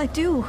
I do?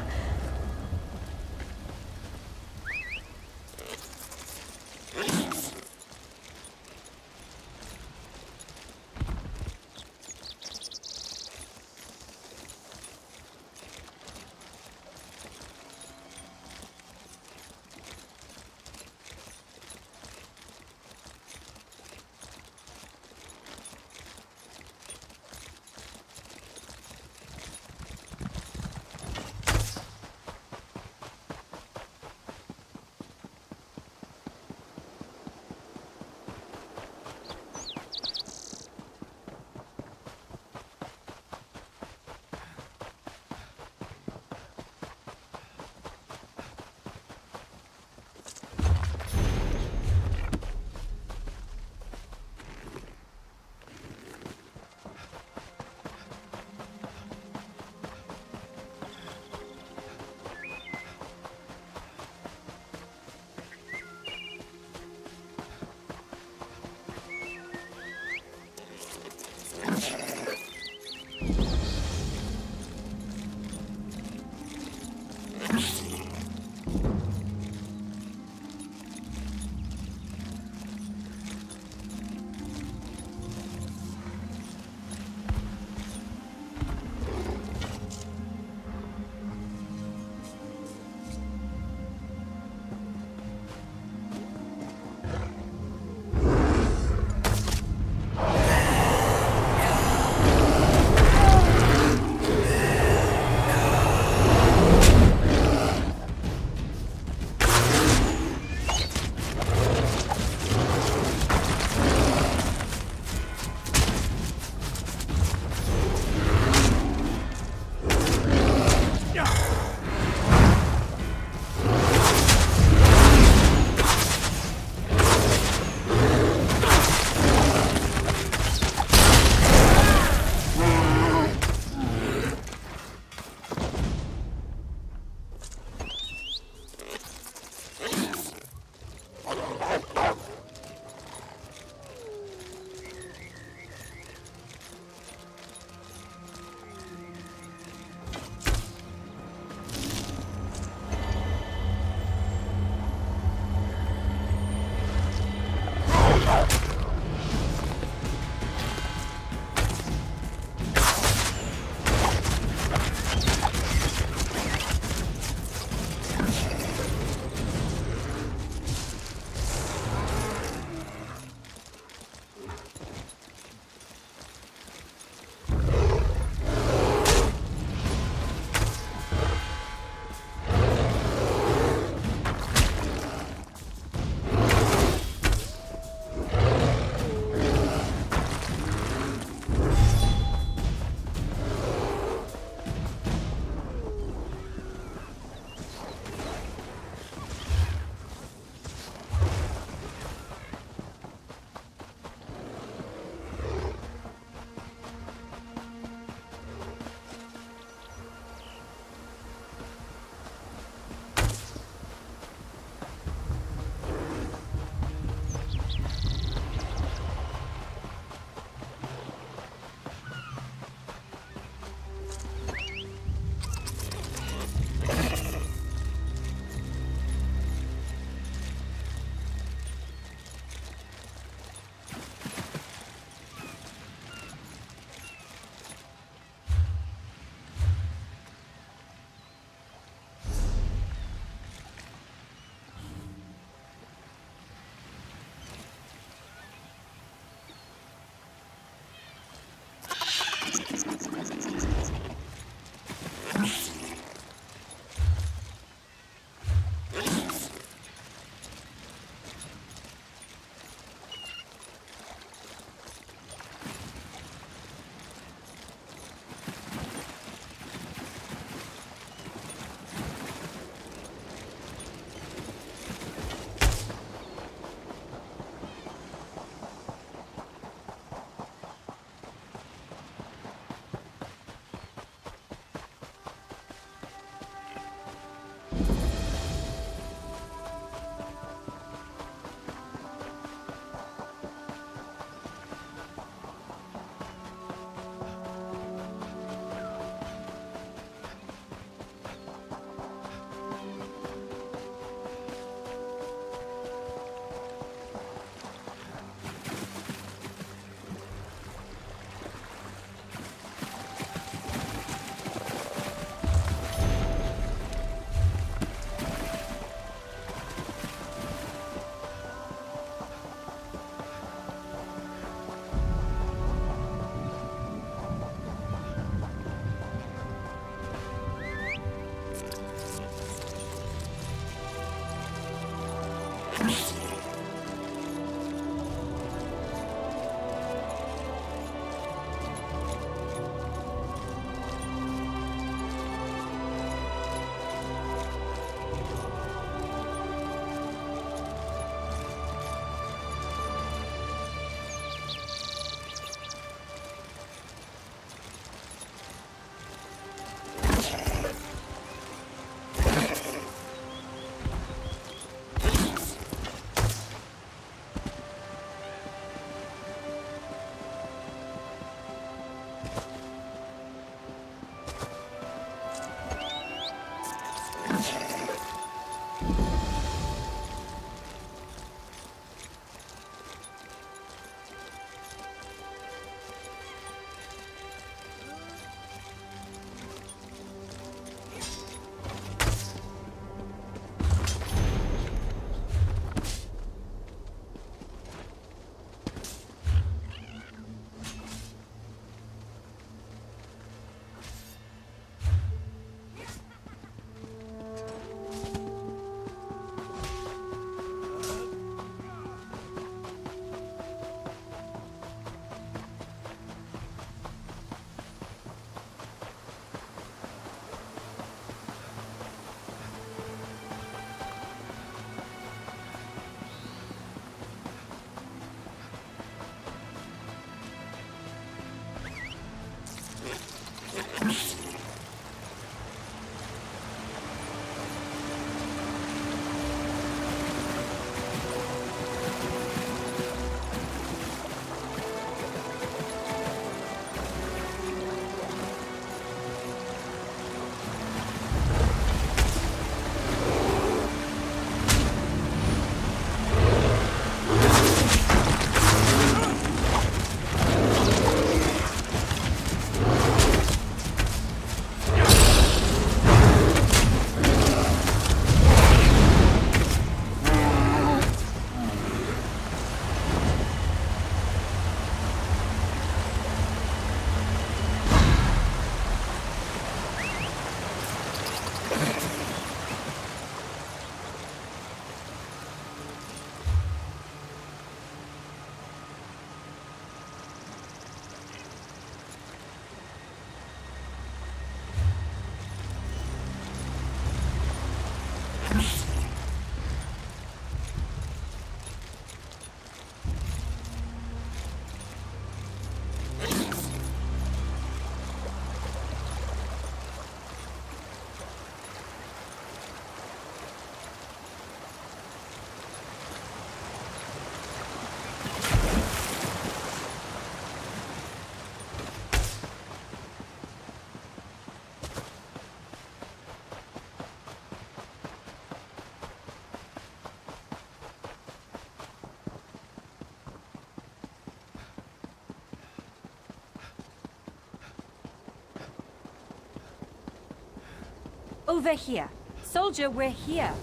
Over here. Soldier, we're here.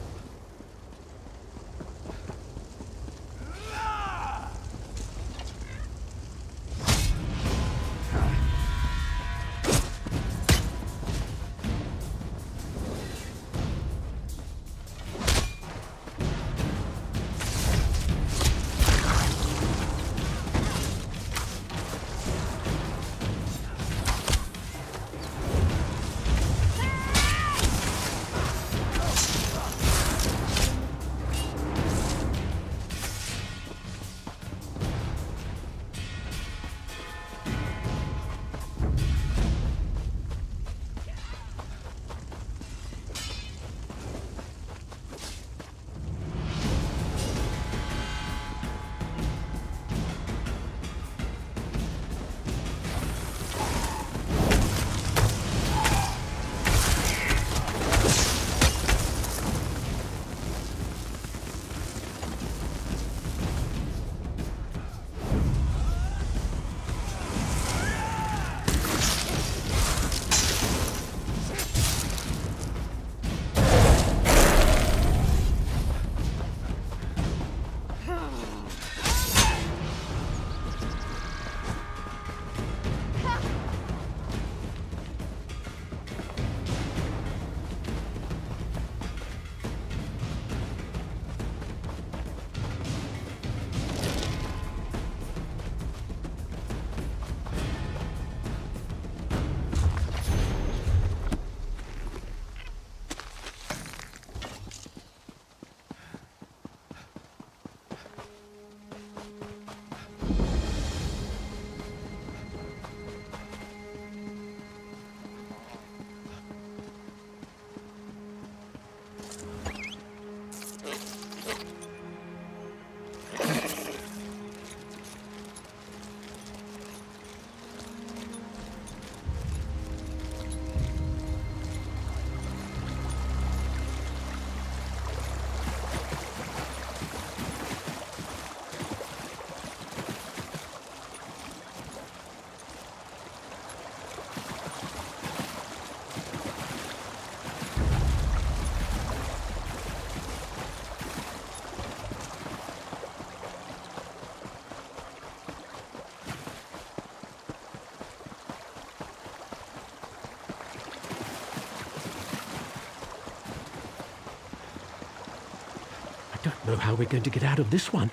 How are we're going to get out of this one.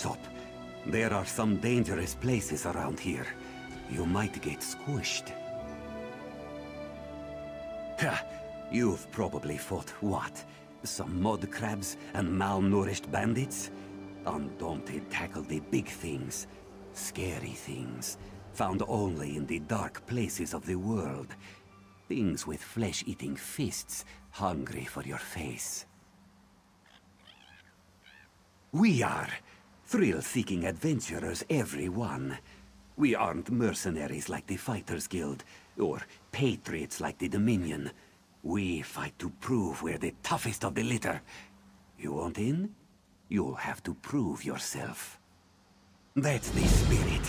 Careful, There are some dangerous places around here. You might get squished. Ha! You've probably fought what? Some mud crabs and malnourished bandits? Undaunted tackle the big things. Scary things. Found only in the dark places of the world. Things with flesh-eating fists, hungry for your face. We are thrill-seeking adventurers, every one. We aren't mercenaries like the Fighters Guild, or patriots like the Dominion. We fight to prove we're the toughest of the litter. You want in? You'll have to prove yourself. That's the spirit.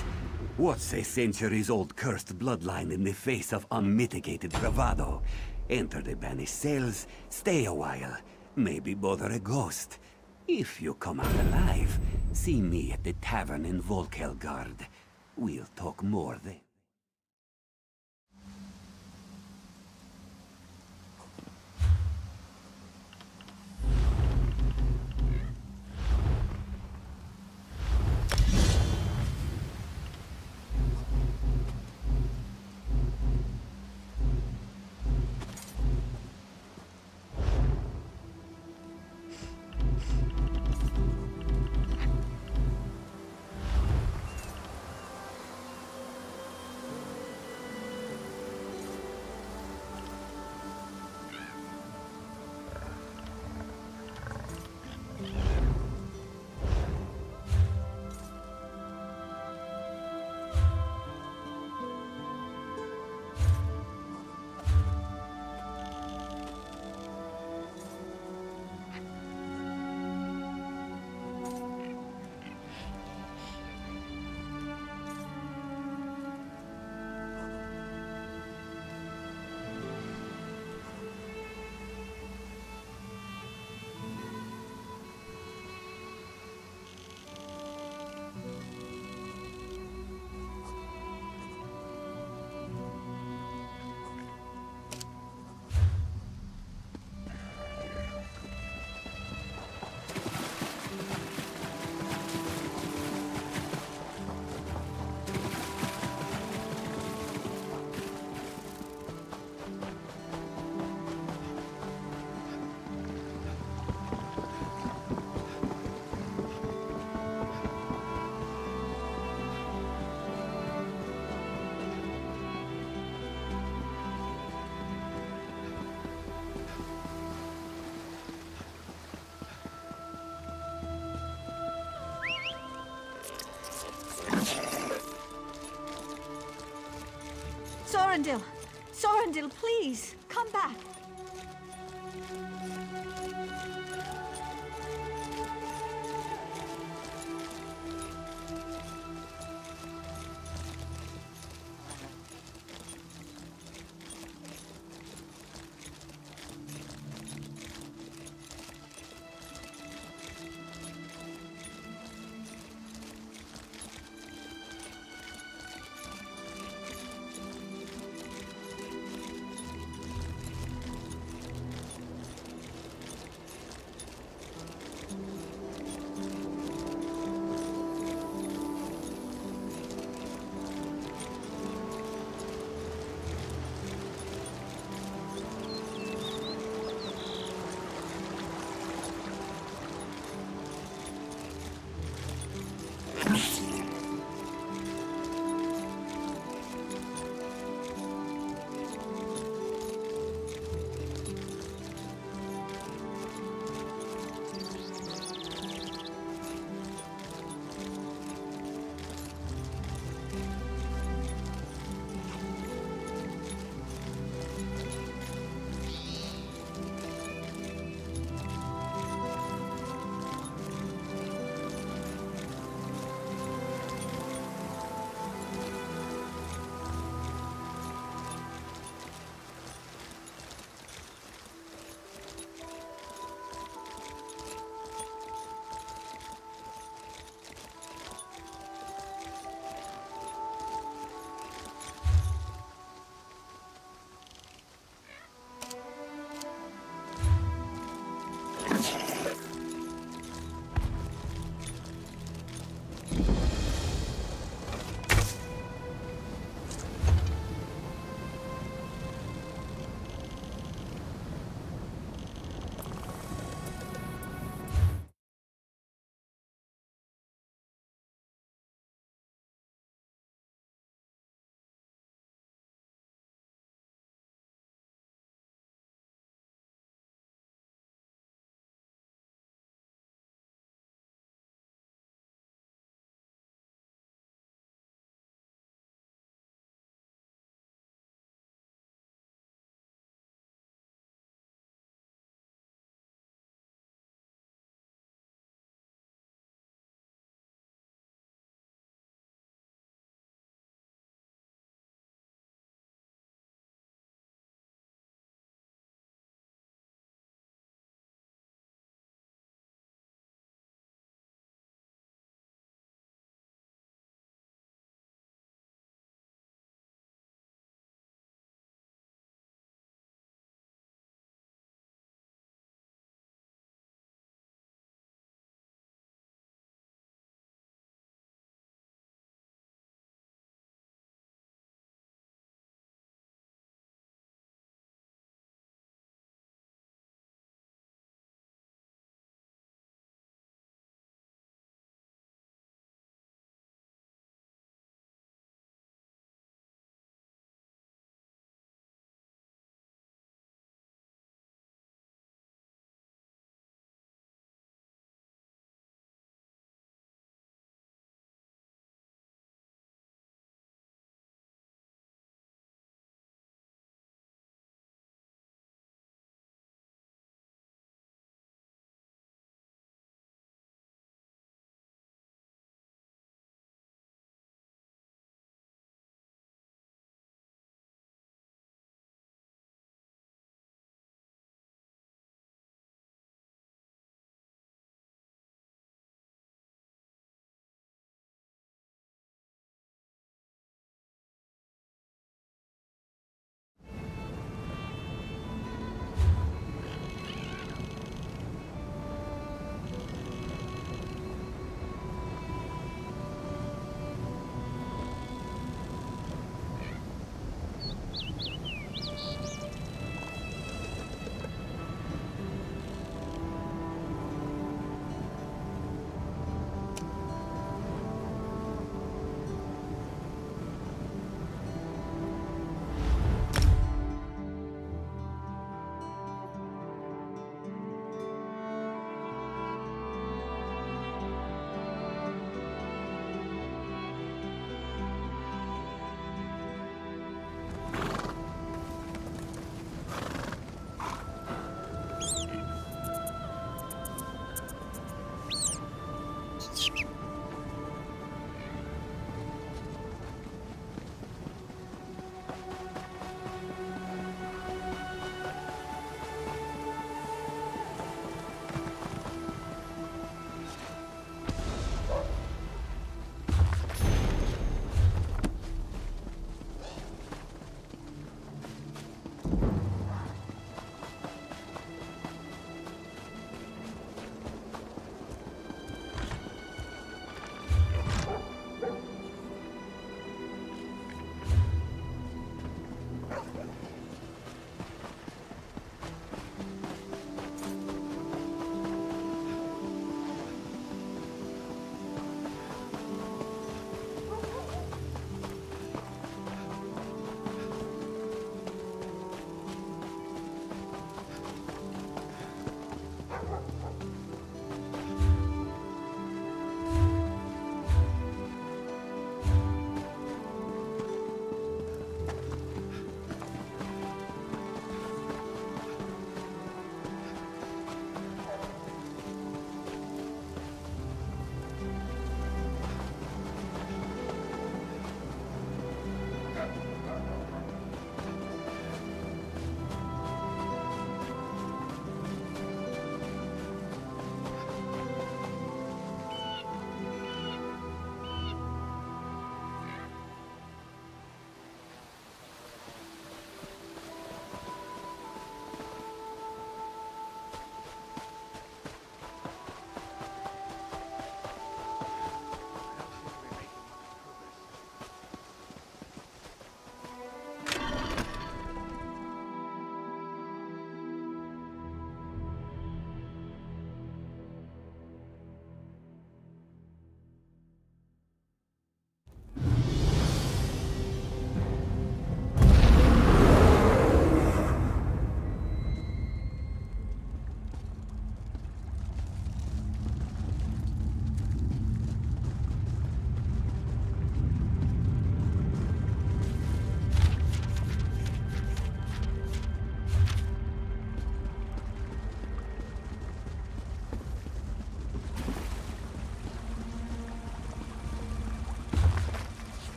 What's a centuries-old cursed bloodline in the face of unmitigated bravado? Enter the banished cells, stay a while, maybe bother a ghost. If you come out alive, see me at the tavern in Vulkhel Guard. We'll talk more then. Sorendil! Sorendil, please!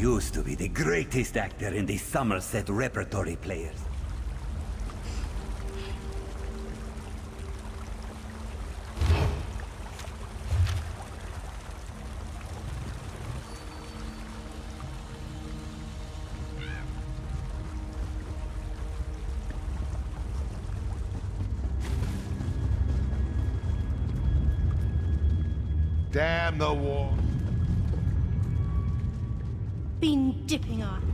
Used to be the greatest actor in the Somerset Repertory Players. Damn the war. Dipping our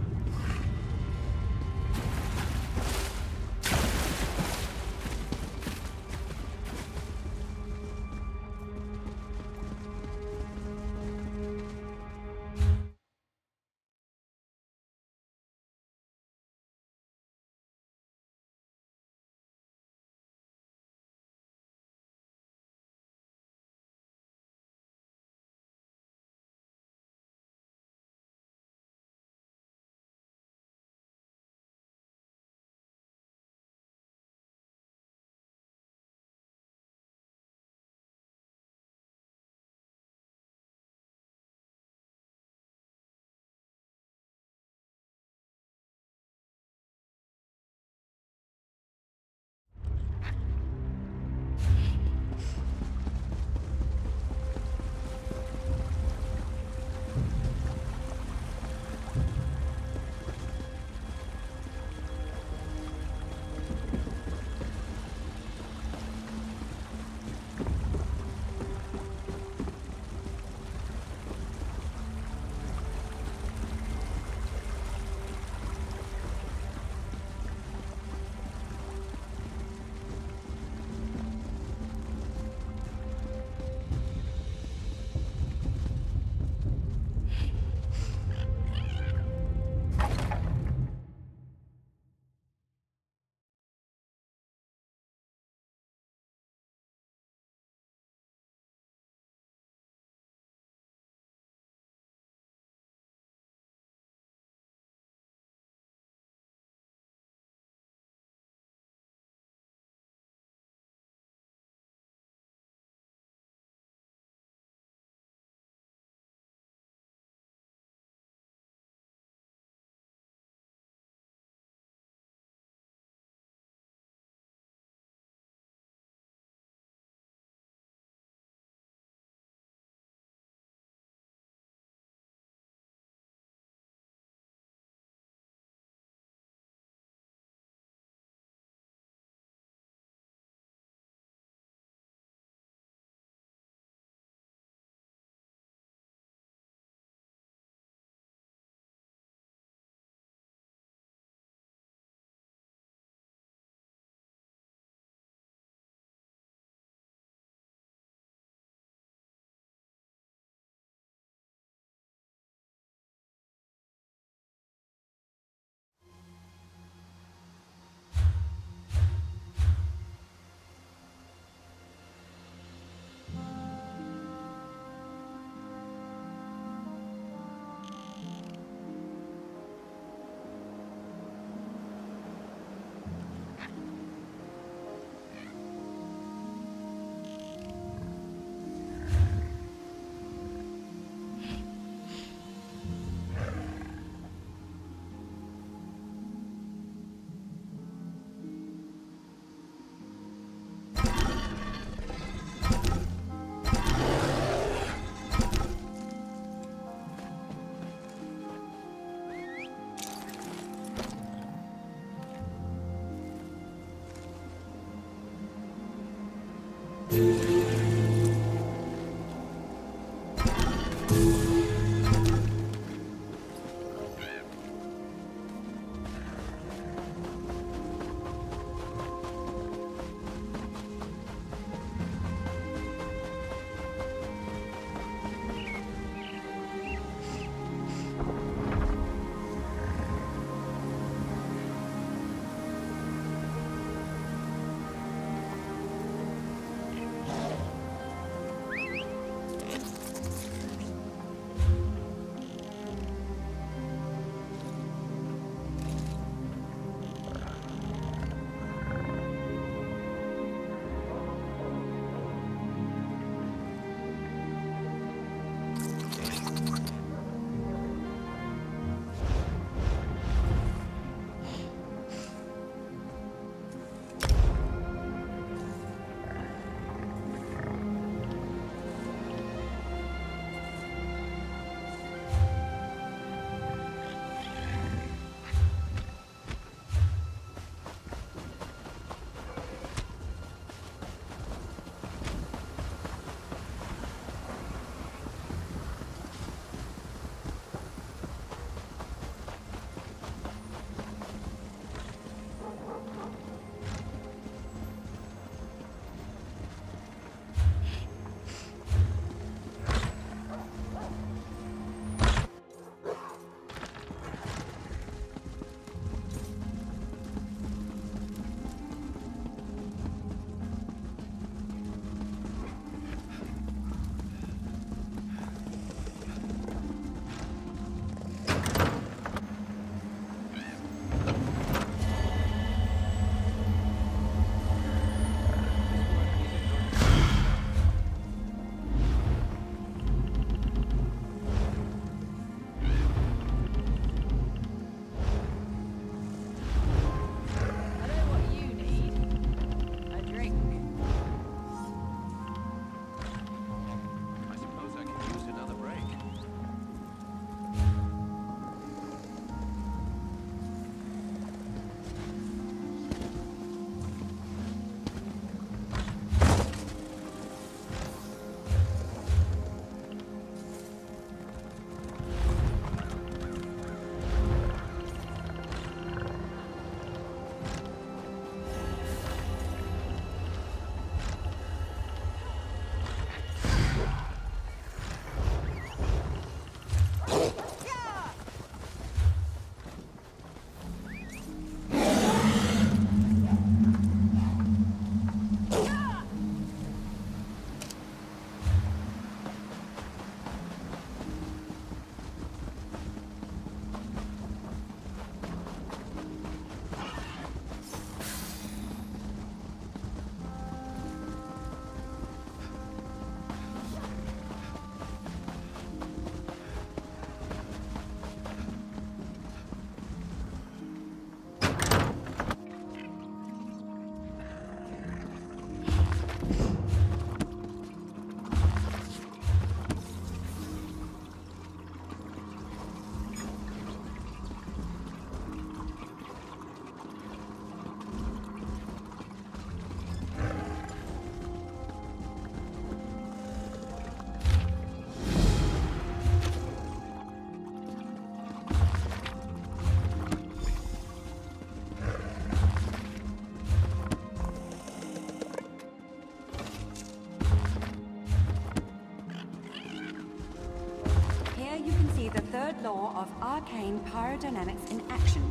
pyrodynamics in action,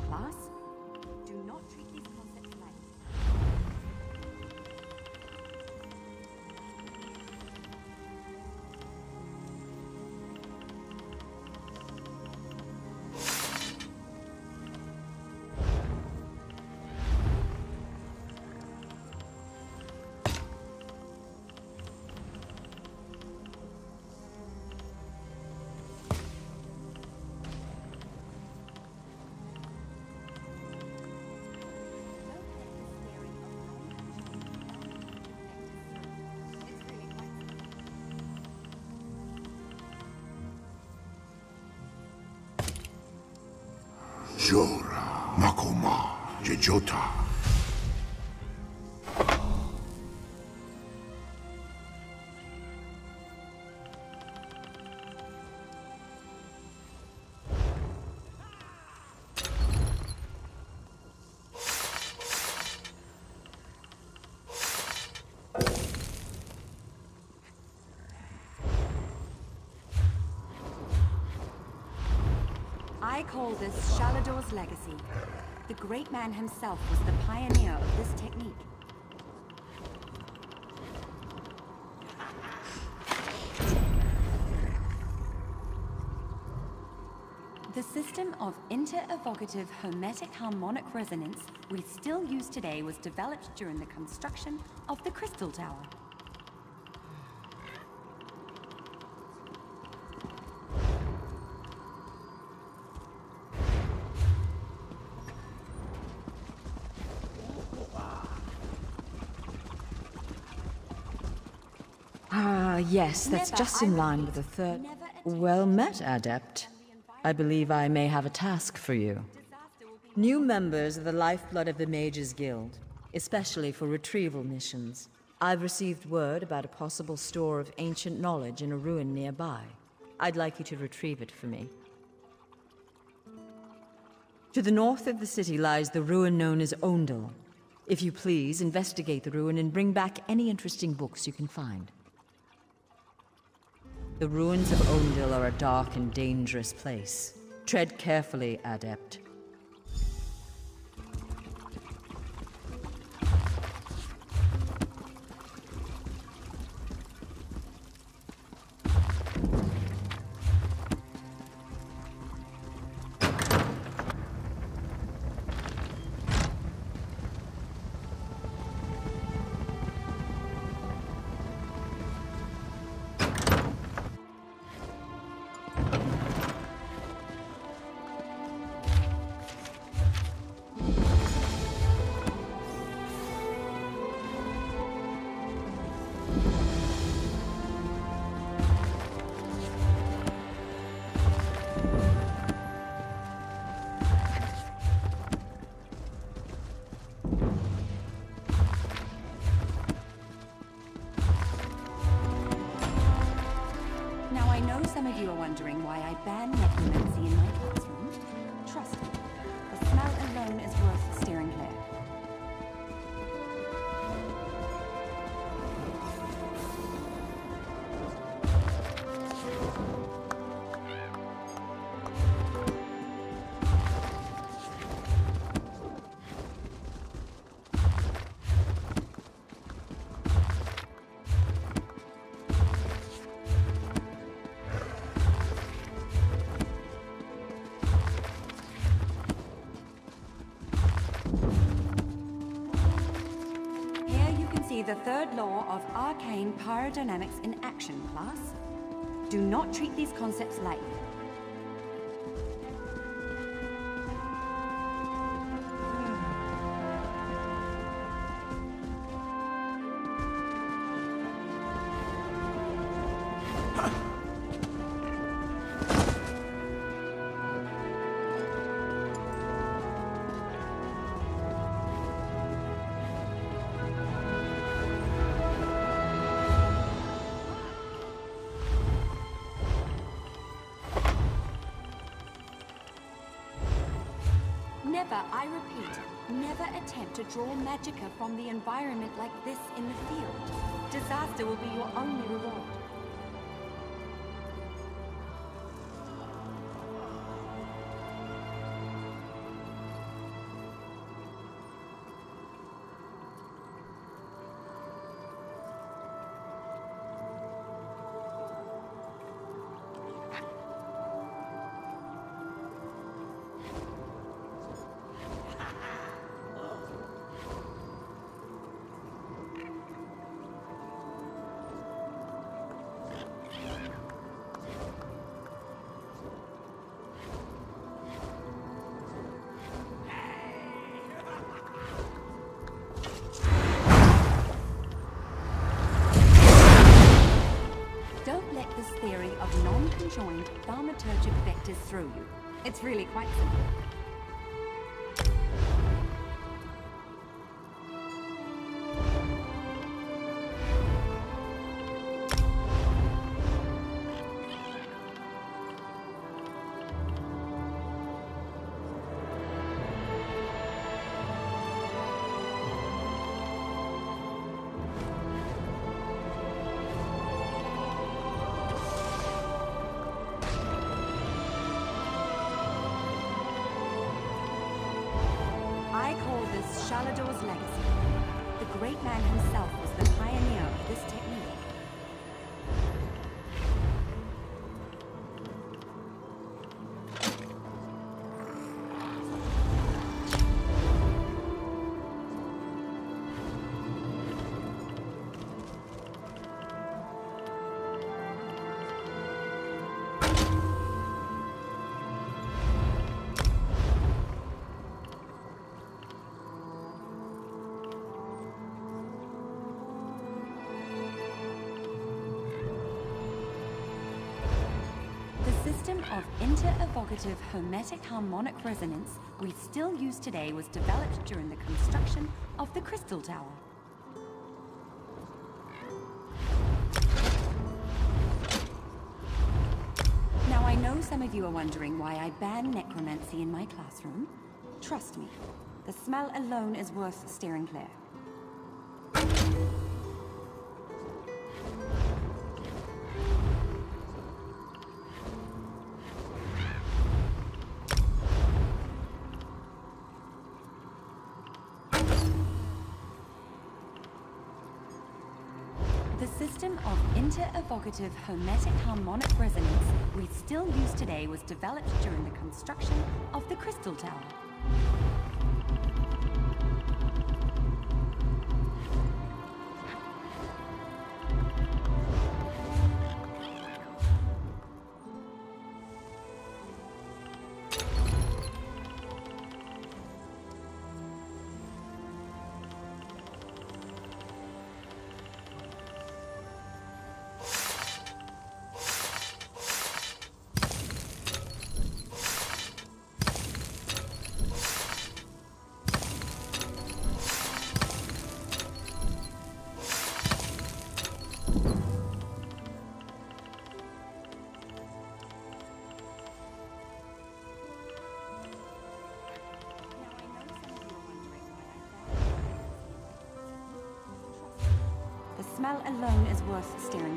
Jora, Makoma, Jejota. Legacy. The great man himself was the pioneer of this technique. The system of inter-evocative hermetic harmonic resonance we still use today was developed during the construction of the Crystal Tower. Yes, that's Never, just in line with the third. Well met, Adept. I believe I may have a task for you. Disaster will be New members of the Lifeblood of the Mages Guild, especially for retrieval missions. I've received word about a possible store of ancient knowledge in a ruin nearby. I'd like you to retrieve it for me. To the north of the city lies the ruin known as Ondil. If you please, investigate the ruin and bring back any interesting books you can find. The ruins of Ondil are a dark and dangerous place. Tread carefully, Adept. Ban necromancy the third law of arcane pyrodynamics in action, class. Do not treat these concepts lightly. Attempt to draw magicka from the environment like this in the field. Disaster will be your only reward. Non-conjoined thaumaturgic vectors throw you. It's really quite simple. Of inter-evocative hermetic harmonic resonance we still use today was developed during the construction of the Crystal Tower. Now I know some of you are wondering why I ban necromancy in my classroom. Trust me, the smell alone is worth steering clear. System of inter-evocative hermetic harmonic resonance we still use today was developed during the construction of the Crystal Tower. Alone is worth steering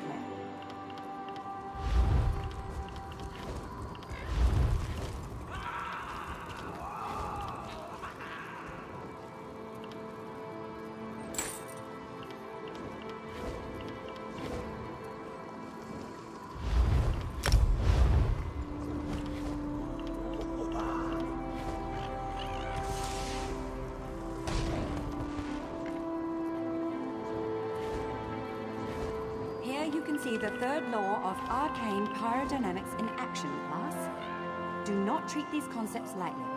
pyrodynamics in action, class. Do not treat these concepts lightly.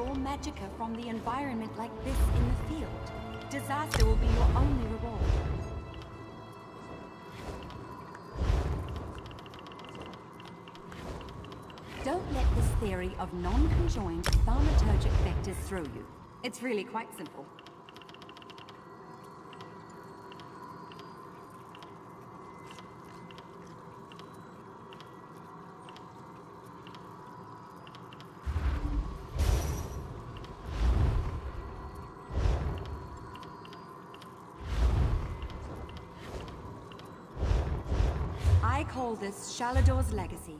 Draw magicka from the environment like this in the field. Disaster will be your only reward. Don't let this theory of non-conjoined thaumaturgic vectors throw you. It's really quite simple. I call this Shalidor's legacy.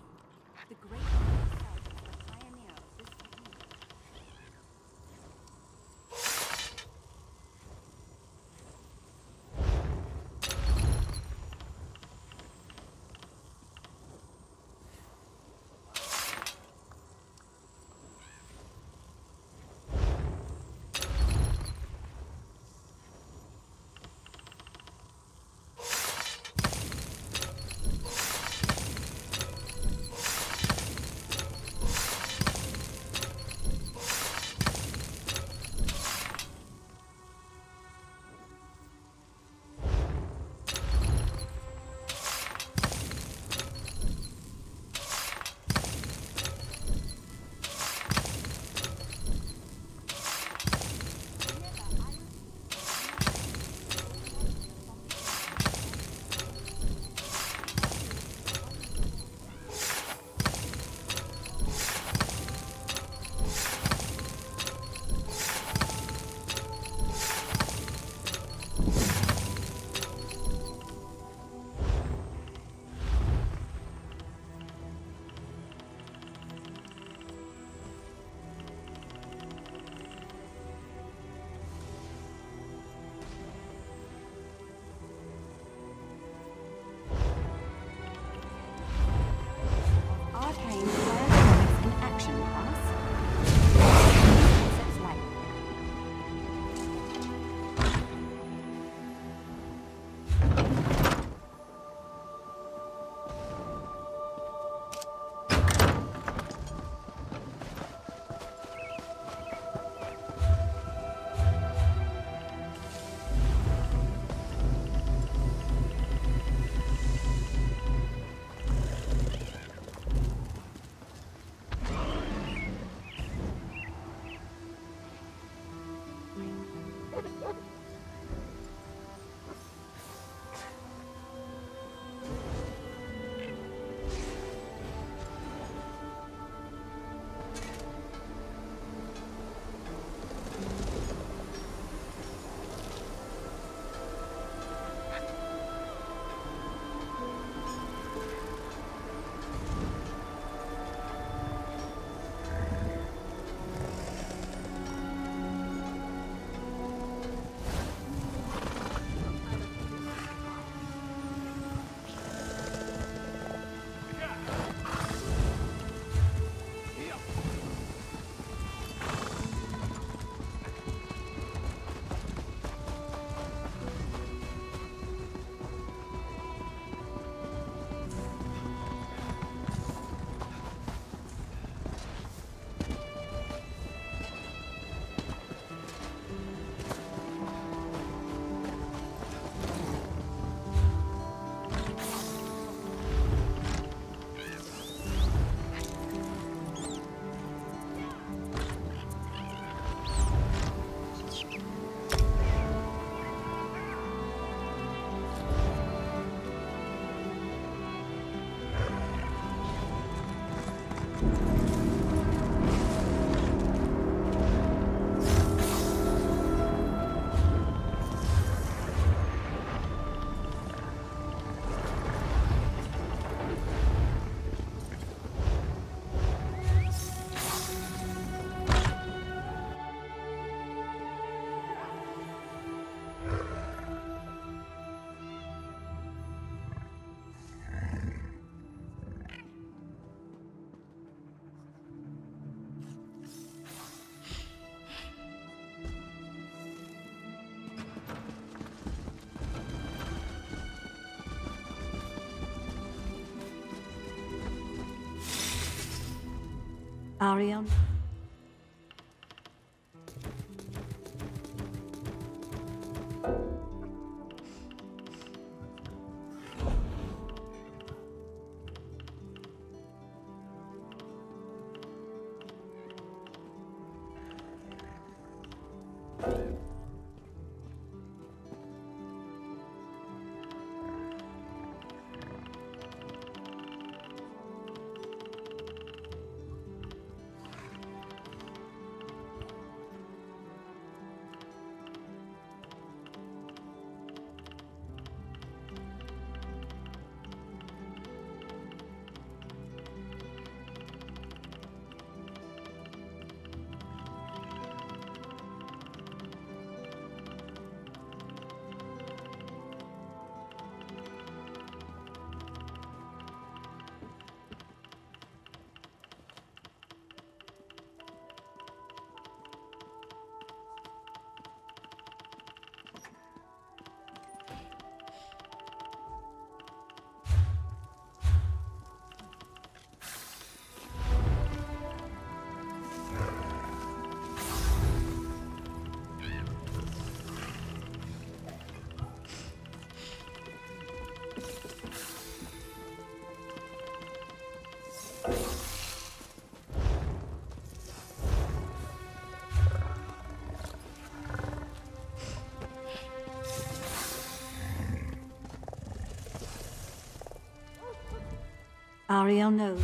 Ariel? Ariel knows.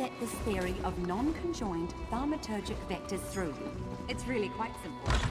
let this theory of non-conjoined thaumaturgic vectors through. It's really quite simple.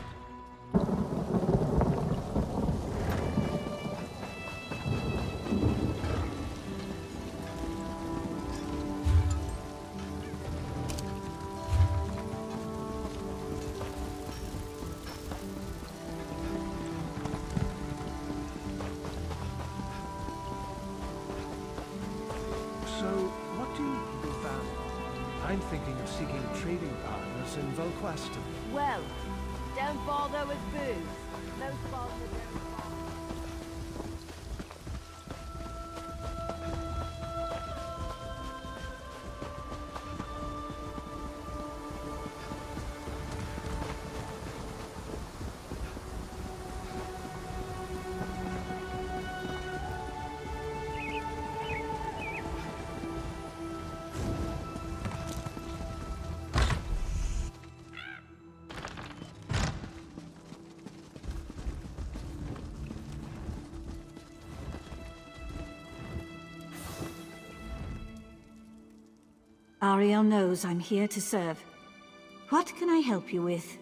Auri-El knows I'm here to serve. What can I help you with?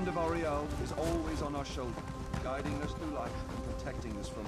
Hand of Auri-El is always on our shoulder, guiding us through life and protecting us from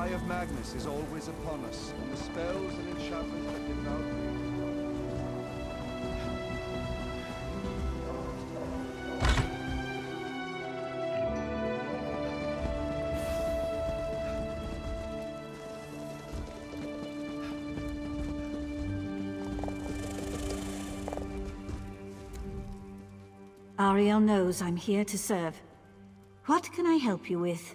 The eye of Magnus is always upon us, and the spells and enchantments that devour Auri-El knows I'm here to serve. What can I help you with?